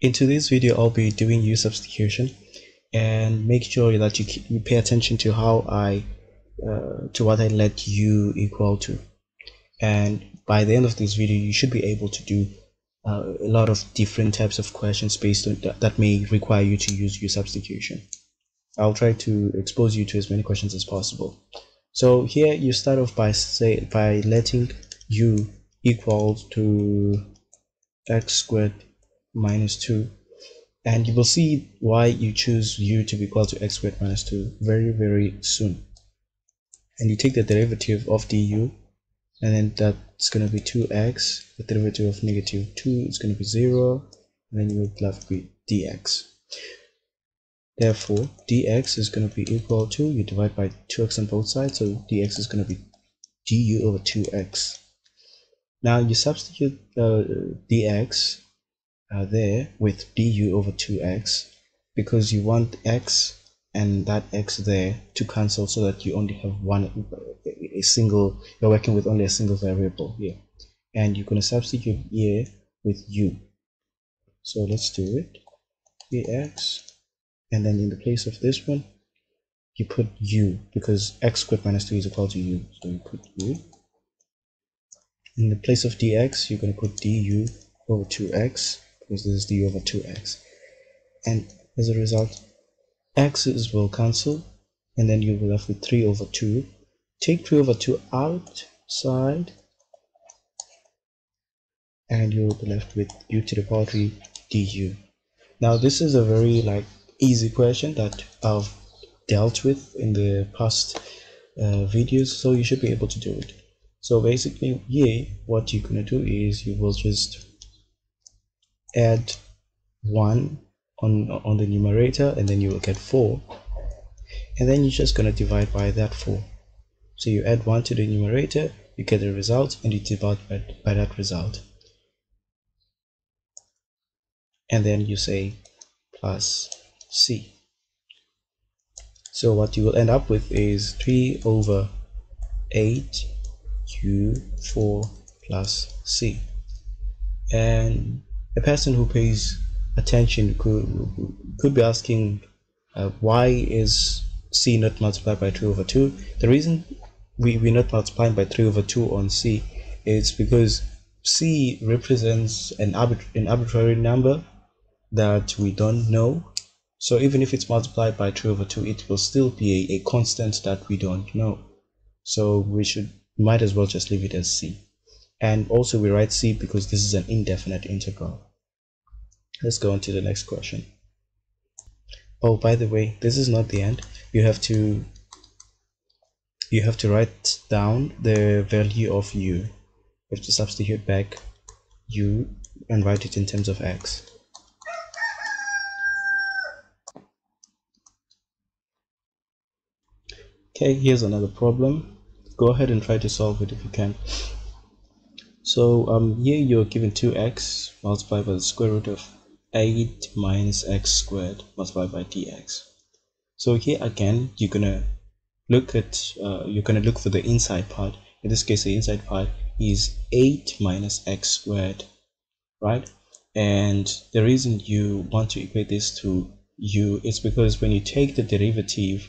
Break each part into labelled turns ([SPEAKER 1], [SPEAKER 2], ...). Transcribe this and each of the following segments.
[SPEAKER 1] into today's video I'll be doing u substitution and make sure that you, you pay attention to how I uh, to what I let u equal to. And by the end of this video you should be able to do uh, a lot of different types of questions based on that, that may require you to use u substitution. I'll try to expose you to as many questions as possible. So here you start off by say by letting u equal to x squared minus 2 and you will see why you choose u to be equal to x squared minus 2 very very soon. And you take the derivative of du and then that's going to be 2x the derivative of negative 2 is going to be 0 and then you will left with dx. Therefore dx is going to be equal to you divide by 2x on both sides so dx is going to be du over 2x now you substitute uh, dx uh, there with du over 2x because you want x and that x there to cancel so that you only have one a single you're working with only a single variable here. And you're going to substitute here with u. So let's do it. Dx and then in the place of this one you put u because x squared minus 2 is equal to u. So you put u. In the place of dx you're going to put du over 2x because this is d over 2x and as a result x's will cancel and then you'll be left with 3 over 2 take 3 over 2 outside and you'll be left with u to the power 3 du now this is a very like easy question that I've dealt with in the past uh, videos so you should be able to do it. So basically here what you're gonna do is you will just add 1 on on the numerator and then you will get 4 and then you're just going to divide by that 4 so you add 1 to the numerator you get the result and you divide by, by that result. And then you say plus c. So what you will end up with is 3 over 8 u4 plus c. And a person who pays attention could could be asking uh, why is c not multiplied by 2 over 2 the reason we, we're not multiplying by 3 over 2 on c is because c represents an, arbit an arbitrary number that we don't know. So even if it's multiplied by 3 over 2 it will still be a, a constant that we don't know. So we should might as well just leave it as c. And also we write c because this is an indefinite integral let's go on to the next question. Oh by the way this is not the end. You have to you have to write down the value of u. You have to substitute back u and write it in terms of x. Okay here's another problem. Go ahead and try to solve it if you can. So um here you're given 2x multiplied by the square root of 8 minus x squared multiplied by dx. So here again you're gonna look at uh, you're gonna look for the inside part. In this case the inside part is 8 minus x squared right? And the reason you want to equate this to u is because when you take the derivative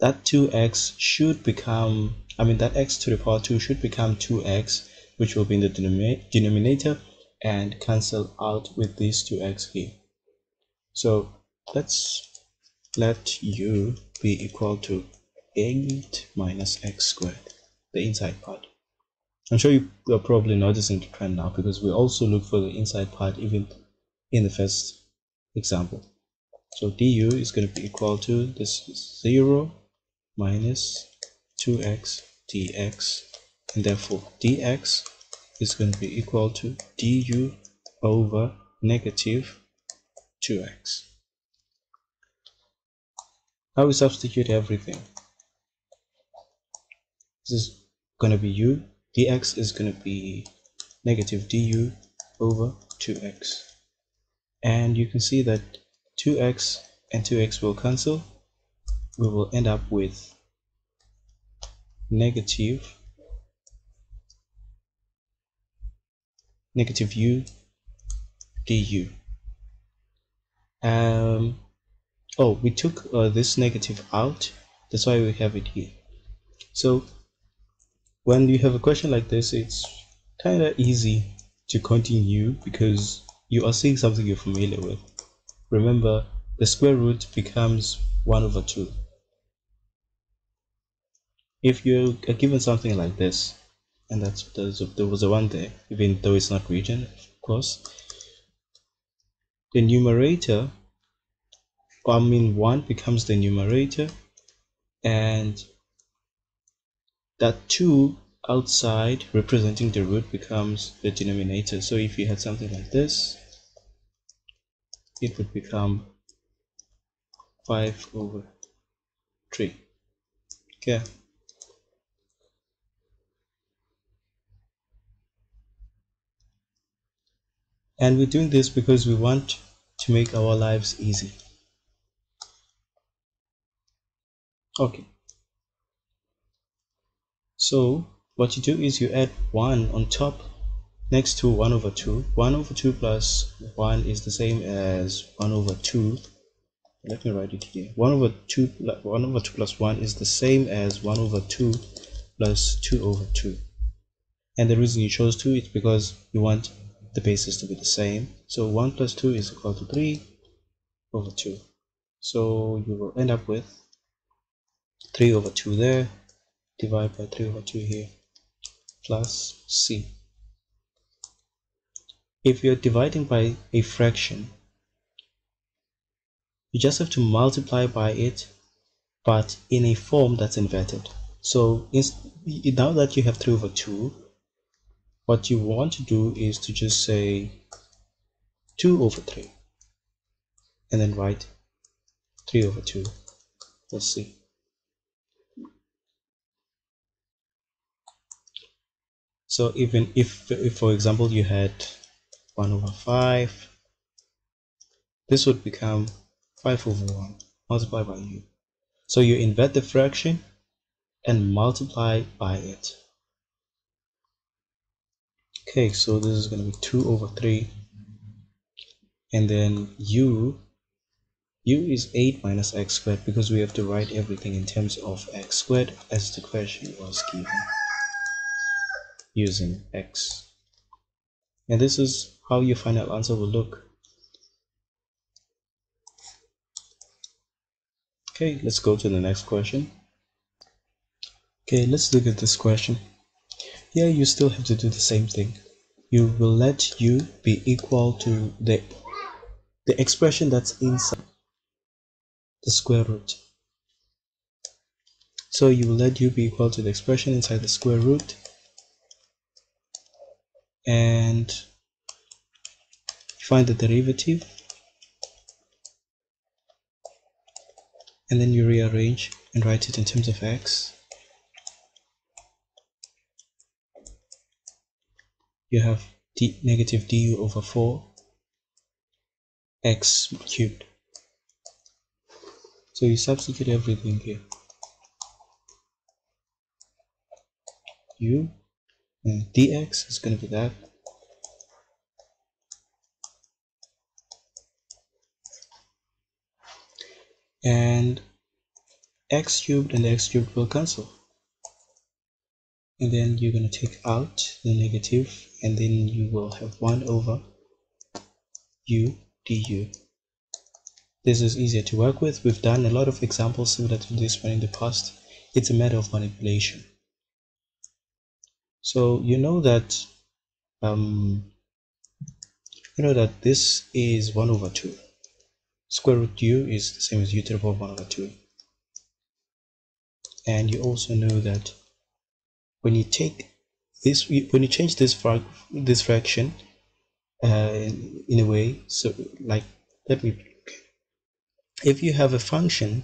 [SPEAKER 1] that 2x should become I mean that x to the power 2 should become 2x which will be in the denominator and cancel out with these two x here. So let's let u be equal to 8 minus x squared the inside part. I'm sure you are probably noticing the trend now because we also look for the inside part even in the first example. So du is going to be equal to this 0 minus 2x dx and therefore dx is going to be equal to du over negative 2x. Now we substitute everything. This is going to be u, dx is going to be negative du over 2x. And you can see that 2x and 2x will cancel. We will end up with negative negative u du um oh we took uh, this negative out. That's why we have it here. So when you have a question like this it's kind of easy to continue because you are seeing something you're familiar with. Remember the square root becomes 1 over 2 if you are given something like this and that's there was a one there even though it's not written of course. The numerator I mean 1 becomes the numerator and that 2 outside representing the root becomes the denominator. So if you had something like this it would become 5 over 3 okay and we're doing this because we want to make our lives easy. Okay. So what you do is you add 1 on top next to 1 over 2 1 over 2 plus 1 is the same as 1 over 2 let me write it here. 1 over 2 1 over 2 plus 1 is the same as 1 over 2 plus 2 over 2 and the reason you chose 2 is because you want the bases to be the same. So 1 plus 2 is equal to 3 over 2 so you will end up with 3 over 2 there divided by 3 over 2 here plus c. If you're dividing by a fraction you just have to multiply by it but in a form that's inverted. So now that you have 3 over 2 what you want to do is to just say 2 over 3 and then write 3 over 2 let's see. So even if, if for example you had 1 over 5 this would become 5 over 1 multiplied by u. So you invert the fraction and multiply by it okay so this is going to be 2 over 3 and then u u is 8 minus x squared because we have to write everything in terms of x squared as the question was given using x. And this is how your final answer will look. Okay let's go to the next question. Okay let's look at this question here you still have to do the same thing. You will let u be equal to the the expression that's inside the square root. So you will let u be equal to the expression inside the square root. And find the derivative. And then you rearrange and write it in terms of x you have d negative du over 4 x cubed. So you substitute everything here. U and dx is going to be that. And x cubed and x cubed will cancel and then you're going to take out the negative and then you will have 1 over u du this is easier to work with. We've done a lot of examples similar to this one in the past. It's a matter of manipulation. So you know that um, you know that this is 1 over 2 square root u is the same as u to the power 1 over 2 and you also know that when you take this when you change this fra this fraction uh, in, in, a way so like let me if you have a function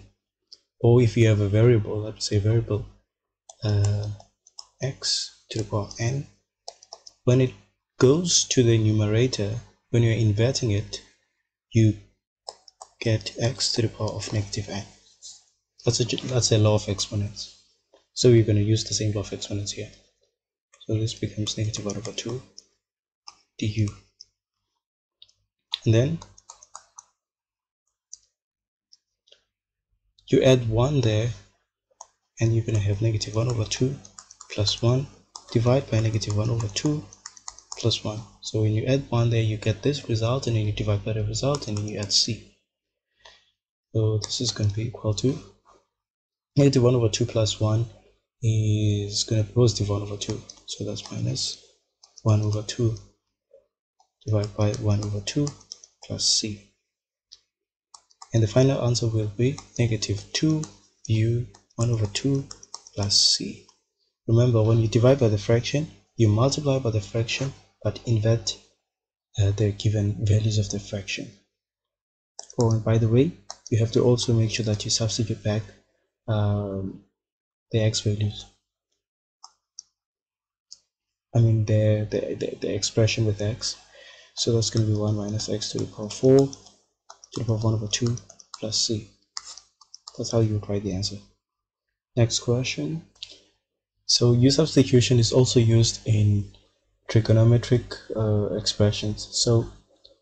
[SPEAKER 1] or if you have a variable let's say variable uh, x to the power n when it goes to the numerator when you're inverting it you get x to the power of negative n. That's a that's a law of exponents so we're going to use the same of exponents here. So this becomes negative 1 over 2 du. And then you add 1 there and you're going to have negative 1 over 2 plus 1 divide by negative 1 over 2 plus 1 so when you add 1 there you get this result and then you divide by the result and then you add c so this is going to be equal to negative 1 over 2 plus 1 is going to be positive 1 over 2 so that's minus 1 over 2 divided by 1 over 2 plus c and the final answer will be negative 2u 1 over 2 plus c. Remember, when you divide by the fraction, you multiply by the fraction, but invert uh, the given values of the fraction. Oh, and by the way, you have to also make sure that you substitute back um, the x values. I mean the, the, the, the expression with x. So that's going to be 1 minus x to the power 4 to the power 1 over 2 plus c. That's how you would write the answer. Next question. So u substitution is also used in trigonometric uh, expressions. So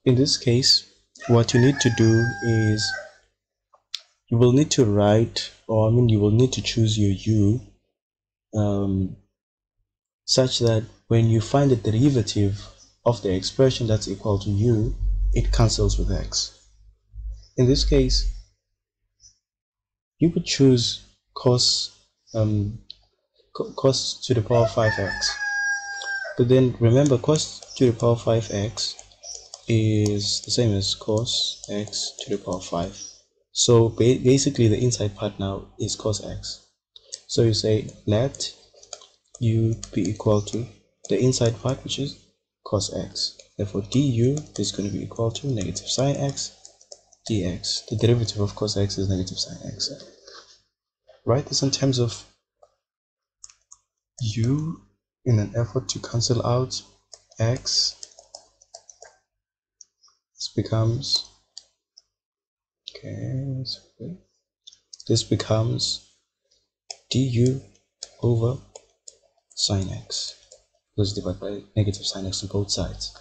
[SPEAKER 1] in this case, what you need to do is you will need to write, or I mean, you will need to choose your u um, such that when you find the derivative of the expression that's equal to u, it cancels with x. In this case, you would choose cos um, cos to the power 5x but then remember cos to the power 5x is the same as cos x to the power 5 so ba basically the inside part now is cos x. So you say let u be equal to the inside part which is cos x. Therefore du is going to be equal to negative sine x dx. The derivative of cos x is negative sine x. Write this in terms of u in an effort to cancel out x this becomes okay this becomes du over sine x. Because divided by negative sine x on both sides.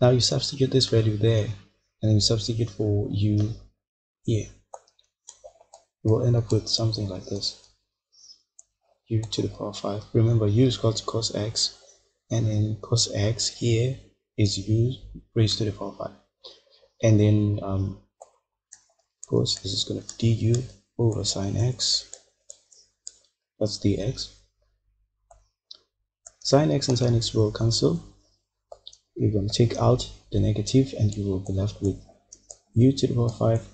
[SPEAKER 1] Now you substitute this value there and then you substitute for u here. You will end up with something like this. u to the power 5 remember u is equal to cos x and then cos x here is u raised to the power 5 and then um, of course this is going to be du over sine x. That's dx. Sine x and sine x will cancel. You're going to take out the negative and you will be left with u to the power 5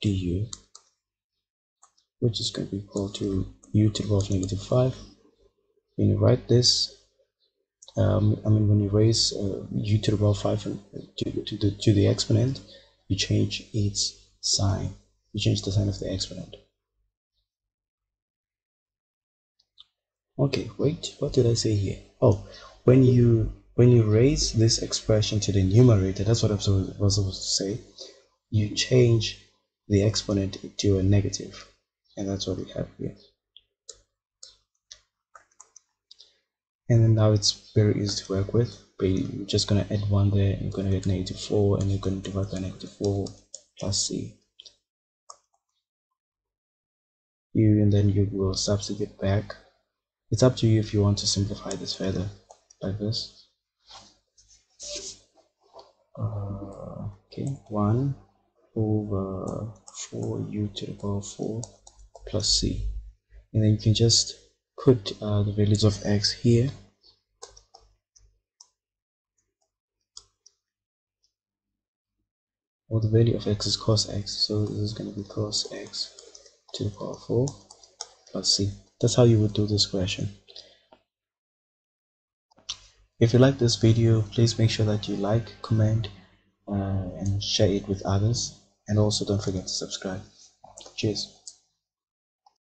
[SPEAKER 1] du which is going to be equal to u to the power of negative 5 when you write this um, I mean when you raise uh, u to the power 5 to, to, the, to the exponent you change its sign you change the sign of the exponent okay wait what did I say here? Oh when you when you raise this expression to the numerator that's what I was supposed to say you change the exponent to a negative. And that's what we have here. And then now it's very easy to work with but you're just going to add one there you're to get negative 4 and you're going to divide by negative 4 plus c you and then you will substitute back. It's up to you if you want to simplify this further like this. Uh, okay 1 over 4u to the power 4 plus c. And then you can just put uh, the values of x here. Well the value of x is cos x so this is going to be cos x to the power 4 plus c. That's how you would do this question. If you like this video please make sure that you like comment uh, and share it with others. And also don't forget to subscribe. Cheers